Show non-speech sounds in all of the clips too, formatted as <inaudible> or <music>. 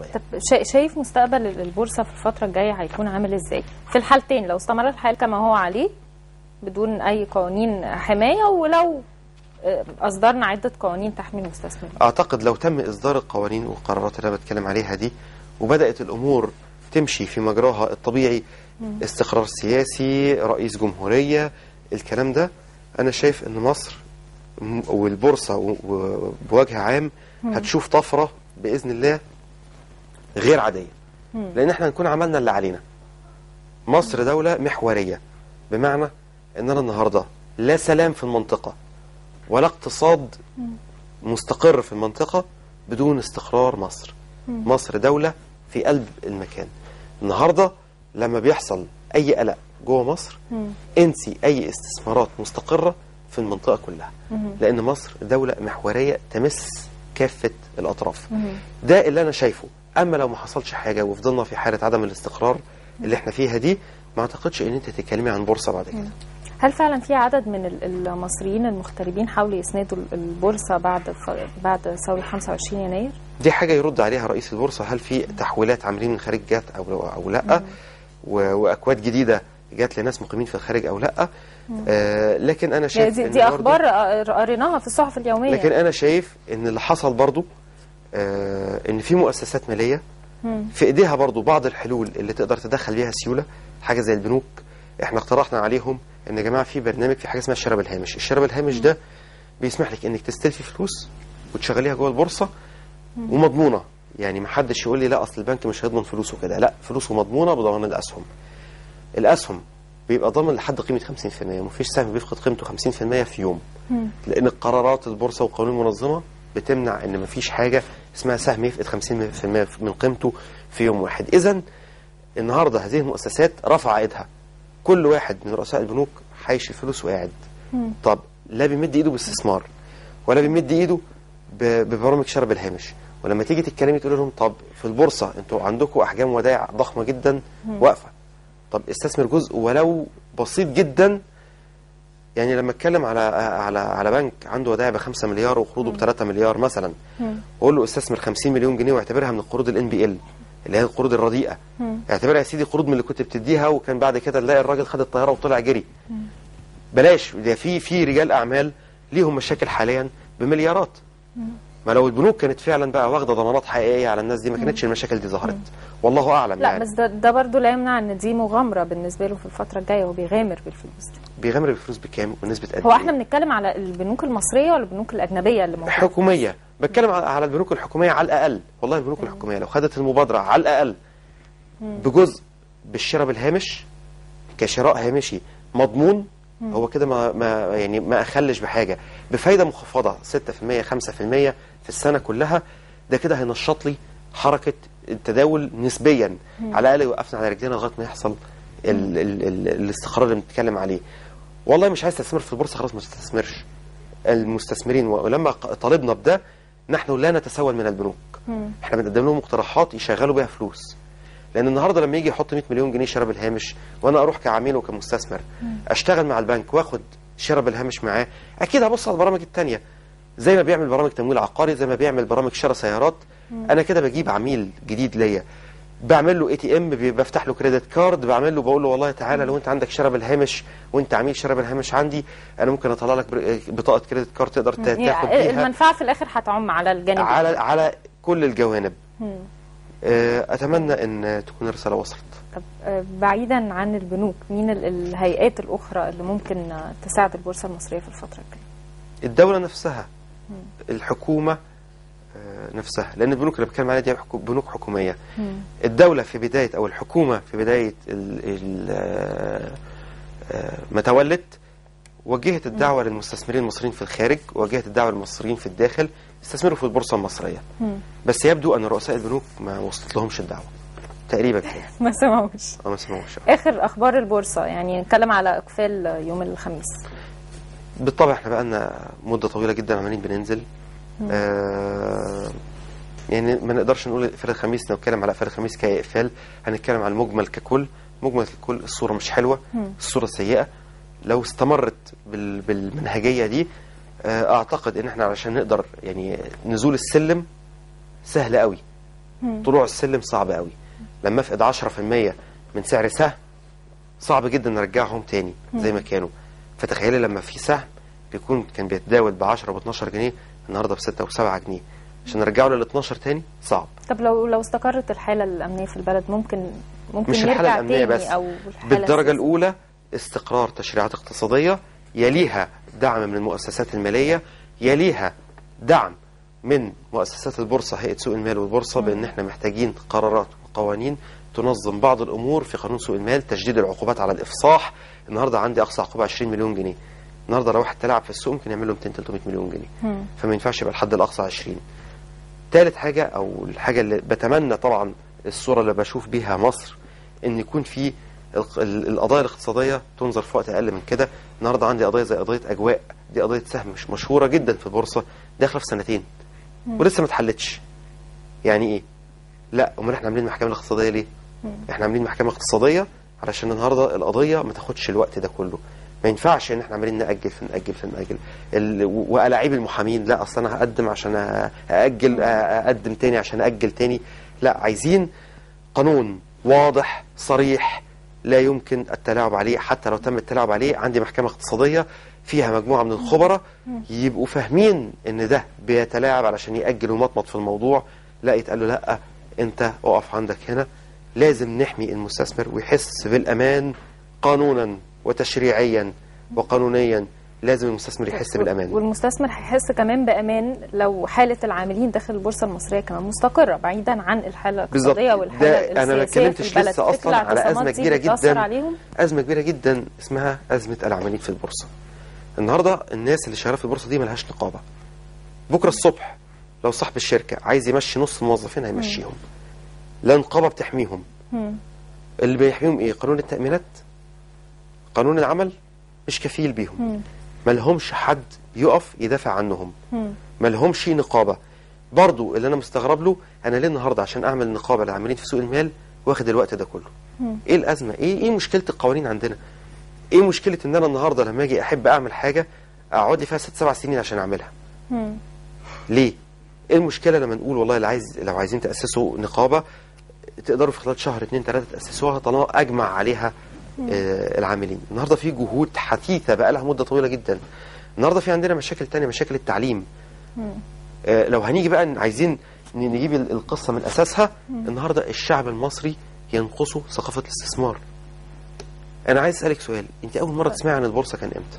يعني. طب شا- شايف مستقبل البورصة في الفترة الجاية هيكون عامل إزاي؟ في الحالتين لو استمر الحال كما هو عليه بدون أي قوانين حماية ولو آه، أصدرنا عدة قوانين تحمي المستثمرين أعتقد لو تم إصدار القوانين والقرارات اللي أنا بتكلم عليها دي وبدأت الأمور تمشي في مجراها الطبيعي استقرار سياسي رئيس جمهورية الكلام ده أنا شايف إن مصر والبورصة بوجه عام هتشوف طفرة بإذن الله غير عادية. لأن إحنا هنكون عملنا اللي علينا. مصر دولة محورية. بمعنى اننا النهارده لا سلام في المنطقة ولا اقتصاد مستقر في المنطقة بدون استقرار مصر. مصر دولة في قلب المكان. النهاردة لما بيحصل أي قلق جوه مصر انسي أي استثمارات مستقرة في المنطقة كلها. لأن مصر دولة محورية تمس كافة الأطراف. ده اللي أنا شايفه. أما لو ما حصلش حاجة وفضلنا في حالة عدم الاستقرار اللي إحنا فيها دي ما أعتقدش أن أنت تتكلمي عن بورصة بعد كده. هل فعلا في عدد من ال- المصريين المغتربين حاولوا يسندوا ال- البورصة بعد بعد ثورة 25 يناير؟ دي حاجة يرد عليها رئيس البورصة. هل في تحويلات عاملين من خارج جات أو أو لا و- وأكواد جديدة جات لناس مقيمين في الخارج أو لأ. آه لكن أنا شايف دي, إن دي أخبار قريناها في الصحف اليومية. لكن أنا شايف إن اللي حصل برضو آه إن في مؤسسات مالية في إيديها برضو بعض الحلول اللي تقدر تدخل بيها سيولة حاجة زي البنوك. إحنا اقترحنا عليهم إن يا جماعة في برنامج في حاجة اسمها الشراء بالهامش الشراء بالهامش ده بيسمح لك إنك تستلفي فلوس وتشغليها جوه البورصة ومضمونة. يعني ما حدش يقول لي لأ أصل البنك مش هيضمن فلوسه كده. لأ فلوسه مضمونة بضمان الأسهم. الأسهم بيبقى ضامن لحد قيمة 50% مفيش سهم بيفقد قيمته 50% في يوم. لأن قرارات البورصة وقوانين المنظمة بتمنع إن مفيش حاجة اسمها سهم يفقد 50% من قيمته في يوم واحد. اذا النهارده هذه المؤسسات رفع إيدها. كل واحد من رؤساء البنوك حايش الفلوس وقاعد. طب لا بيمد إيده باستثمار ولا بيمد إيده ببرامج شراء بالهامش ولما تيجي تتكلمي تقول لهم طب في البورصة أنتوا عندكم أحجام ودائع ضخمة جدا واقفة. طب استثمر جزء ولو بسيط جدا. يعني لما اتكلم على على على بنك عنده ودائع ب 5 مليار وقروضه ب 3 مليار مثلا واقول له استثمر 50 مليون جنيه واعتبرها من القروض الان بي ال اللي هي القروض الرديئة. اعتبرها يا سيدي قروض من اللي كنت بتديها وكان بعد كده نلاقي الراجل خد الطيارة وطلع جري. بلاش ده في في رجال أعمال ليهم مشاكل حاليا بمليارات. ما لو البنوك كانت فعلا بقى واخدة ضمانات حقيقية على الناس دي ما كانتش المشاكل دي ظهرت. والله أعلم لا يعني. بس ده, ده برضه لا يمنع إن دي مغامرة بالنسبة له في الفترة الجاية هو بيغامر بالفلوس دي. بيغامر الفلوس بكام؟ ونسبه قد هو إيه؟ إحنا بنتكلم على البنوك المصرية ولا البنوك الأجنبية اللي موجودة؟ حكومية. بتكلم على على البنوك الحكومية على الأقل. والله البنوك الحكومية لو خدت المبادرة على الأقل بجزء بالشراء بالهامش كشراء هامشي مضمون هو كده ما, ما يعني ما أخلش بحاجة. بفايدة مخفضة 6% 5% في السنة كلها ده كده هينشط لي حركة التداول نسبيا على الأقل يوقفنا على رجلينا لغاية ما يحصل ال ال ال الاستقرار اللي بنتكلم عليه. والله مش عايز تستثمر في البورصة خلاص ما تستثمرش. المستثمرين ولما طالبنا بده نحن لا نتسول من البنوك. إحنا بنقدم لهم مقترحات يشغلوا بيها فلوس. لأن النهارده لما يجي يحط 100 مليون جنيه شراء بالهامش وأنا أروح كعميل وكمستثمر أشتغل مع البنك وآخد شراء بالهامش معاه أكيد هبص على البرامج التانية. زي ما بيعمل برامج تمويل عقاري زي ما بيعمل برامج شراء سيارات. أنا كده بجيب عميل جديد ليا. بعمل له ATM بفتح له credit card بعمل له بقول له والله تعالى لو أنت عندك شراء بالهامش وأنت عميل شراء بالهامش عندي أنا ممكن أطلع لك بطاقة credit card تقدر تا- تاخد يعني بيها. المنفعة في الآخر هتعم على الجانب على على كل الجوانب. آه، أتمنى إن تكون الرساله وصلت. طب آه، بعيدا عن البنوك مين ال- الهيئات الأخرى اللي ممكن تساعد البورصة المصرية في الفترة الجاية؟ الدولة نفسها. الحكومة آه، نفسها. لأن البنوك اللي بتكلم عليها دي بنوك حكومية. الدولة في بداية أو الحكومة في ال آه، آه، ما تولت وجهت الدعوة للمستثمرين المصريين في الخارج وجهت الدعوة للمصريين في الداخل يستثمروا في البورصة المصرية. بس يبدو أن رؤساء البنوك ما وصلت لهمش الدعوة. تقريبا كده. <laughs> ما سمعوش. آه ما سمعوش. آخر أخبار البورصة يعني نتكلم على إقفال يوم الخميس. بالطبع إحنا بقالنا مدة طويلة جدا عمالين بننزل. آه يعني ما نقدرش نقول اقفال الخميس نتكلم على اقفال الخميس كاقفال هنتكلم على المجمل ككل. مجمل ككل الصورة مش حلوة الصورة سيئة. لو استمرت بال بالمنهجية دي آه أعتقد إن إحنا علشان نقدر يعني نزول السلم سهل قوي. طلوع السلم صعب قوي. لما أفقد 10% من سعر سهم صعب جدا نرجعهم تاني زي ما كانوا. فتخيلي لما في سهم بيكون كان بيتداول ب 10 ب 12 جنيه النهارده ب 6 و 7 جنيه. عشان نرجعه لل 12 تاني صعب. طب لو لو استقرت الحالة الأمنية في البلد ممكن ممكن مش الأمنية تاني بس أو الحالة بالدرجة السياسية. الأولى استقرار تشريعات اقتصادية يليها دعم من المؤسسات المالية يليها دعم من مؤسسات البورصة هيئة سوق المال والبورصة بأن إحنا محتاجين قرارات وقوانين تنظم بعض الأمور في قانون سوق المال تجديد العقوبات على الإفصاح النهاردة عندي أقصى عقوبة 20 مليون جنيه. النهاردة لو واحد تلعب في السوق ممكن يعمل له 200 300 مليون جنيه. فما ينفعش يبقى الحد الأقصى 20 ثالث حاجة أو الحاجة اللي بتمنى طبعا الصورة اللي بشوف بيها مصر إن يكون في الق- ال- القضايا الاقتصادية تنظر في وقت أقل من كده. النهاردة عندي قضية زي قضية أجواء. دي قضية سهم مش مشهورة جدا في البورصة. داخلة في سنتين. ولسه ما اتحلتش. يعني إيه؟ لا أمال إحنا عاملين محكمة اقتصادية ليه؟ إحنا عاملين محكمة اقتصادية علشان النهاردة القضية ما تاخدش الوقت ده كله. ما ينفعش ان إحنا عمالين نأجل في نأجل في نأجل. والاعيب المحامين لا أصل أنا هقدم عشان أأجل أقدم تاني عشان أأجل تاني. لا عايزين قانون واضح صريح لا يمكن التلاعب عليه. حتى لو تم التلاعب عليه عندي محكمة اقتصادية فيها مجموعة من الخبراء يبقوا فاهمين إن ده بيتلاعب علشان يأجل ومطمط في الموضوع. لا يتقال له لا أنت اقف عندك هنا. لازم نحمي المستثمر ويحس بالأمان قانونا وتشريعيا وقانونيا. لازم المستثمر يحس بالأمان. والمستثمر هيحس كمان بأمان لو حالة العاملين داخل البورصة المصرية كمان مستقرة بعيدا عن الحالة الاقتصاديه والحاله ده أنا ما السياسية اتكلمتش لسه أصلا على أزمة كبيرة جدا. أزمة كبيرة جدا اسمها أزمة العاملين في البورصة. النهارده الناس اللي شغالة في البورصة دي ملهاش نقابة. بكرة الصبح لو صاحب الشركة عايز يمشي نص الموظفين هيمشيهم. لا نقابه بتحميهم مم. اللي بيحميهم إيه؟ قانون التأمينات؟ قانون العمل؟ مش كفيل بيهم. مم. ملهمش حد يقف يدافع عنهم. مم. ملهمش نقابة. برضو اللي أنا مستغرب له أنا ليه النهارده عشان أعمل نقابة للعاملين في سوق المال واخد الوقت ده كله؟ مم. إيه الأزمة؟ إيه إيه مشكلة القوانين عندنا؟ إيه مشكلة إن أنا النهارده لما أجي أحب أعمل حاجة أقعد لي فيها ست سبع سنين عشان أعملها؟ مم. ليه؟ إيه المشكلة لما نقول والله اللي عايز لو عايزين تأسسوا نقابة تقدروا في خلال شهر اتنين تلاتة تأسسوها طالما أجمع عليها آه العاملين. النهارده في جهود حثيثة بقى لها مدة طويلة جدا. النهارده في عندنا مشاكل تانية مشاكل التعليم. آه، لو هنيجي بقى عايزين نجيب ال- القصة من أساسها النهاردة الشعب المصري ينقصه ثقافة الاستثمار. أنا عايز أسألك سؤال. أنت أول مرة تسمعي عن البورصة كان إمتى؟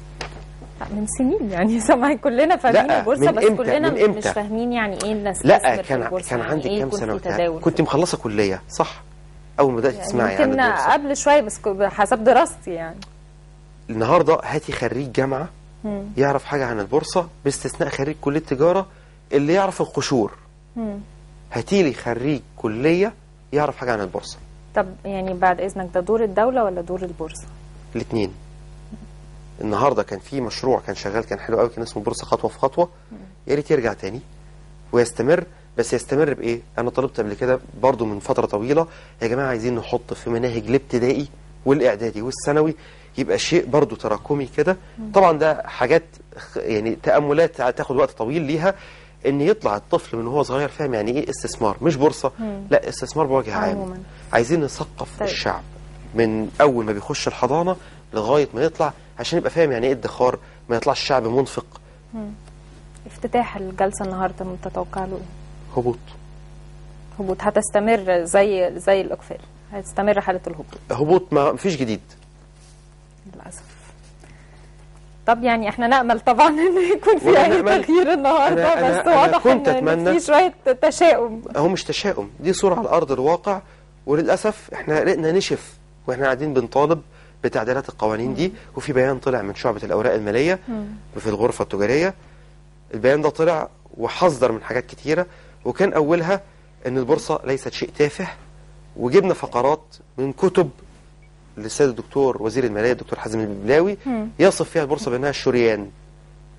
من سنين يعني <laughs> سامعين كلنا فاهمين البورصة من بس إمتى؟ كلنا من مش؟ فاهمين يعني إيه الناس لا كان كان يعني عندك إيه كام؟ تداول كنت مخلصة كلية صح؟ أول ما بدأت يعني تسمعي عن يمكن البورصة قبل شوية بس حسب دراستي يعني النهاردة هاتي خريج جامعة مم. يعرف حاجة عن البورصة باستثناء خريج كلية تجارة اللي يعرف القشور مم. هاتيلي خريج كلية يعرف حاجة عن البورصة طب يعني بعد إذنك ده دور الدولة ولا دور البورصة؟ الاثنين النهارده كان في مشروع كان شغال كان حلو قوي كان اسمه بورصة خطوة في خطوة يا ريت يرجع تاني ويستمر بس يستمر بإيه أنا طلبت قبل كده برضو من فترة طويلة يا جماعة عايزين نحط في مناهج الابتدائي والإعدادي والثانوي يبقى شيء برضو تراكمي كده طبعا ده حاجات يعني تأملات تاخد وقت طويل ليها إن يطلع الطفل من هو صغير فاهم يعني إيه استثمار مش بورصة مم. لا استثمار بوجه عام. عايزين نثقف طيب. الشعب من أول ما بيخش الحضانة لغاية ما يطلع عشان يبقى فاهم يعني إيه ادخار ما يطلعش الشعب منفق. افتتاح الجلسة النهارده متتوقع له إيه؟ هبوط. هبوط. هتستمر زي زي الإقفال. هتستمر حالة الهبوط. هبوط ما فيش جديد. للأسف. طب يعني إحنا نأمل طبعا <laughs> ان يكون في أي تغيير النهارده أنا- بس أنا واضح كنت ان أتمنى- في شوية تشاؤم. هو مش تشاؤم. دي صورة على أرض الواقع وللأسف إحنا رقنا نشف وإحنا قاعدين بنطالب بتعديلات القوانين دي وفي بيان طلع من شعبة الأوراق المالية في الغرفة التجارية. البيان ده طلع وحذر من حاجات كتيرة وكان أولها أن البورصة ليست شيء تافه وجبنا فقرات من كتب للسيد الدكتور وزير المالية الدكتور حازم الببلاوي يصف فيها البورصة بأنها الشريان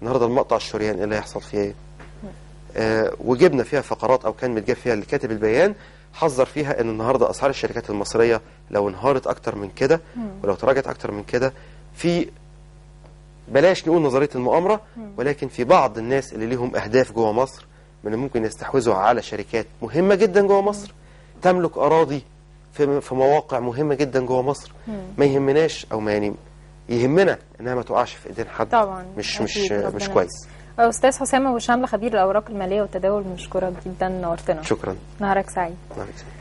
النهارده المقطع الشريان إيه اللي هيحصل فيه إيه؟ آه وجبنا فيها فقرات أو كان متجاب فيها اللي كاتب البيان حذر فيها إن النهارده أسعار الشركات المصرية لو انهارت أكتر من كده ولو تراجعت أكتر من كده في بلاش نقول نظرية المؤامرة ولكن في بعض الناس اللي ليهم أهداف جوه مصر من ممكن يستحوذوا على شركات مهمة جدا جوه مصر تملك أراضي في في مواقع مهمة جدا جوه مصر. ما يهمناش أو ما يعني يهمنا إنها ما تقعش في إيدين حد. طبعا مش مش مش كويس. أستاذ حسام أبو شامله خبير الأوراق المالية والتداول بنشكرك جدا نورتنا شكرا. نهارك سعيد. نهارك سعيد.